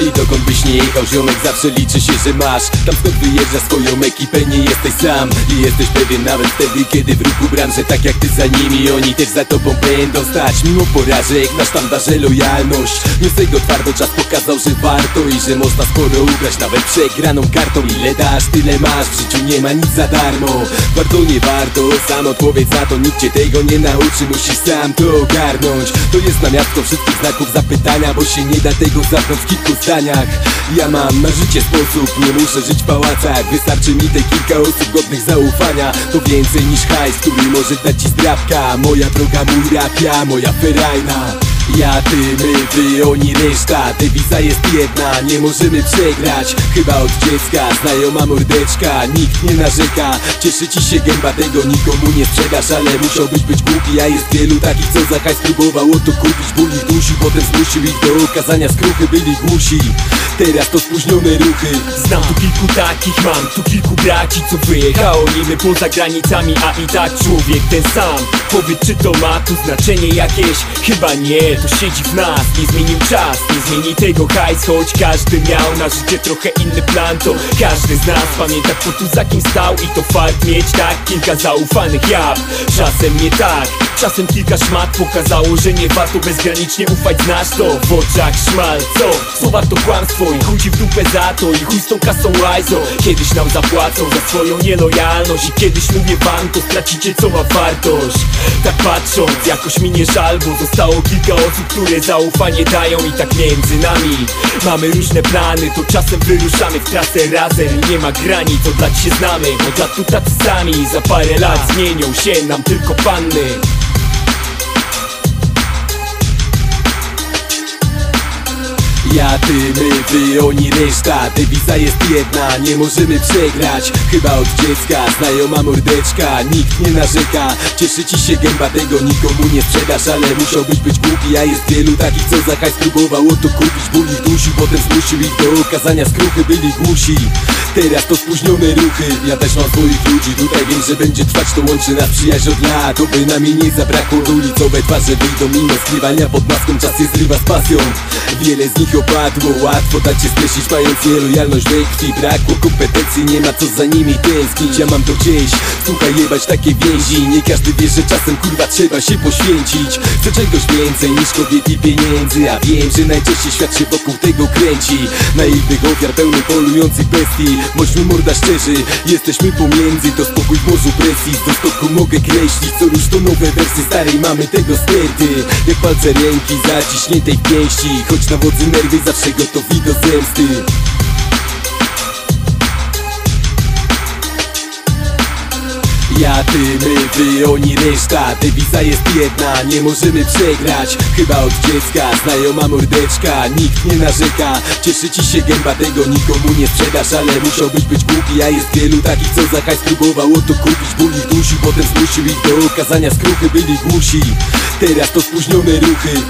I dokąd byś nie jechał ziomek zawsze liczy się, że masz. Tam skąd wyjeżdżasz swoją ekipę nie jesteś sam. I jesteś pewien nawet wtedy kiedy w ruchu branże Tak jak ty za nimi oni też za tobą będą stać. Mimo porażek na sztandarze lojalność Wniosek go twardo czas pokazał, że warto I że można sporo ugrać. Nawet przegraną kartą Ile dasz tyle masz. W życiu nie ma nic za darmo. Warto nie warto sam odpowiedz za to. Nikt cię tego nie nauczy musisz sam to ogarnąć. To jest namiastko wszystkich znaków zapytania Bo się nie da tego zamknąć w kilku Ja mam na życie sposób Nie muszę żyć w pałacach. Wystarczy mi te kilka osób godnych zaufania. To więcej niż hajs, który może dać ci zdrabka. Moja droga, mój rap, ja, moja ferajna ja, ty, my, wy, oni, reszta. Dewiza jest jedna, nie możemy przegrać. Chyba od dziecka, znajoma mordeczka. Nikt nie narzeka, cieszy ci się gęba Tego nikomu nie sprzedasz, ale musiałbyś być głupi. A jest wielu takich, co za hajs próbowało to kupić. Ból ich dusił, potem zmusił ich do okazania skruchy Byli głusi, teraz to spóźnione ruchy. Znam tu kilku takich, mam tu kilku braci Co wyjechało niby poza granicami A i tak człowiek ten sam. Powiedz czy to ma tu znaczenie jakieś? Chyba nie, to siedzi w nas Nie zmienił czas, nie zmieni tego hajs Choć każdy miał na życie trochę inny plan To każdy z nas pamięta kto tu za kim stał I to fakt mieć tak kilka zaufanych jab. Czasem nie tak, czasem kilka szmat Pokazało, że nie warto bezgranicznie ufać Znasz to. W oczach szmal Co? Słowa to kłamstwo i chuj w dupę za to? I chuj z tą kasą łajzą Kiedyś nam zapłacą za swoją nielojalność I kiedyś mówię wam to stracicie co ma wartość. Tak patrząc jakoś mi nie żal Bo zostało kilka osób, które zaufanie dają I tak między nami. Mamy różne plany, to czasem wyruszamy w trasę razem. I nie ma granic, od lat się znamy Od lat tu tacy sami Za parę lat zmienią się nam tylko panny Ja, ty, my, wy, oni, reszta. Dewiza jest jedna, nie możemy przegrać. Chyba od dziecka, znajoma mordeczka Nikt nie narzeka, cieszy ci się gęba Tego nikomu nie sprzedasz, ale musiałbyś być głupi. A jest wielu takich, co za hajs próbowało to kupić. Ból ich dusił, potem zmusił ich do okazania skruchy Byli głusi, teraz to spóźnione ruchy. Ja też mam swoich ludzi, tutaj wiem, że będzie trwać To łączy nas przyjaźń od lat Oby nami nie zabrakło ulicowe twarze. Wyjdą mimo skrywania pod maską. Czas je zrywa z pasją. Wiele z nich opadło, łatwo dać się skreślić Mając nielojalność. We krwi Brakło kompetencji, nie ma co za nimi tęsknić. Ja mam to gdzieś, słuchaj jebać takie więzi. Nie każdy wie, że czasem kurwa trzeba się poświęcić. Chcę czegoś więcej niż kobiet i pieniędzy. A wiem, że najczęściej świat się wokół tego kręci. Naiwnych ofiar pełny polujących bestii Bądźmy morda szczerzy, jesteśmy pomiędzy To spokój w morzu presji, z doskoku mogę kreślić Co już to nowe wersy starej. Mamy tego sterty Jak palce ręki zaciśniętej pięści. Choć na wodzy nerwy zawsze gotowi do zemsty ty, my, wy, oni, reszta Dewiza jest jedna, nie możemy przegrać Chyba od dziecka, znajoma mordeczka Nikt nie narzeka, cieszy ci się gęba Tego nikomu nie sprzedasz, ale musiałbyś być głupi. A jest wielu takich, co za hajs próbowało to kupić. Ból ich dusił, potem zmusił ich do okazania skruchy Byli głusi, teraz to spóźnione ruchy